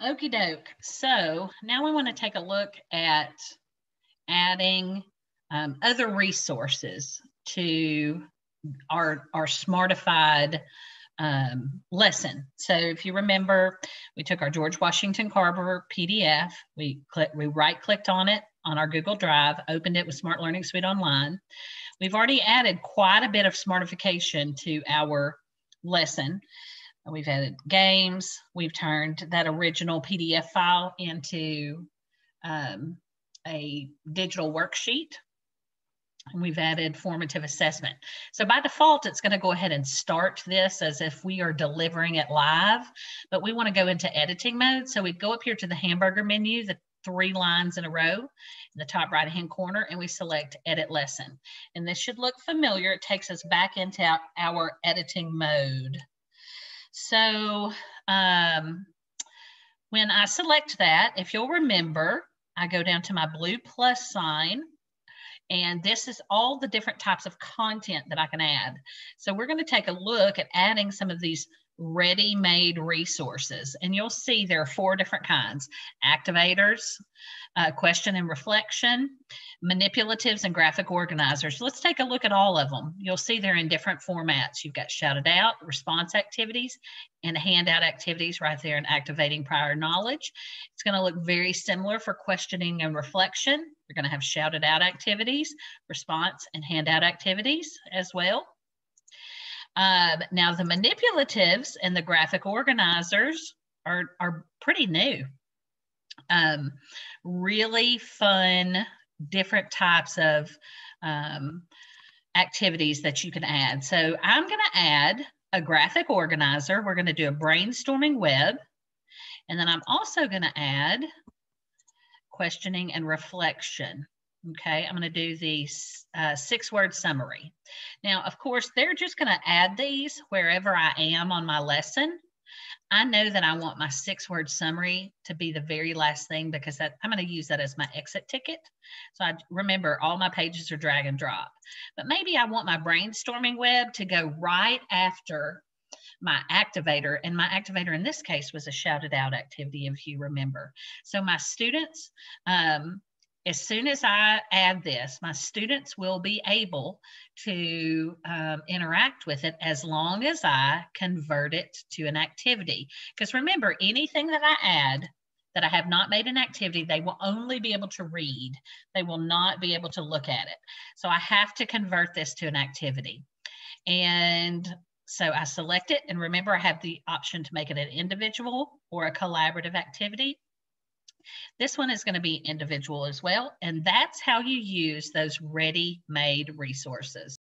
Okie doke. So now we want to take a look at adding um, other resources to our, our smartified um, lesson. So if you remember, we took our George Washington Carver PDF, we, click, we right clicked on it on our Google Drive, opened it with Smart Learning Suite Online. We've already added quite a bit of smartification to our lesson. We've added games. We've turned that original PDF file into um, a digital worksheet. And we've added formative assessment. So by default, it's going to go ahead and start this as if we are delivering it live, but we want to go into editing mode. So we go up here to the hamburger menu, the three lines in a row in the top right hand corner, and we select edit lesson. And this should look familiar. It takes us back into our editing mode. So um, when I select that, if you'll remember, I go down to my blue plus sign and this is all the different types of content that I can add. So we're gonna take a look at adding some of these ready-made resources. And you'll see there are four different kinds. Activators, uh, question and reflection, manipulatives, and graphic organizers. Let's take a look at all of them. You'll see they're in different formats. You've got Shout It Out, response activities, and handout activities right there in activating prior knowledge. It's going to look very similar for questioning and reflection. You're going to have Shout It Out activities, response, and handout activities as well. Um, now, the manipulatives and the graphic organizers are, are pretty new. Um, really fun, different types of um, activities that you can add. So I'm going to add a graphic organizer. We're going to do a brainstorming web. And then I'm also going to add questioning and reflection. Okay, I'm going to do the uh, six word summary. Now, of course, they're just going to add these wherever I am on my lesson. I know that I want my six word summary to be the very last thing because that, I'm going to use that as my exit ticket. So I remember all my pages are drag and drop. But maybe I want my brainstorming web to go right after my activator. And my activator in this case was a Shout It Out activity, if you remember. So my students, um, as soon as I add this, my students will be able to um, interact with it as long as I convert it to an activity. Because remember, anything that I add that I have not made an activity, they will only be able to read. They will not be able to look at it. So I have to convert this to an activity. And so I select it. And remember, I have the option to make it an individual or a collaborative activity. This one is going to be individual as well. And that's how you use those ready-made resources.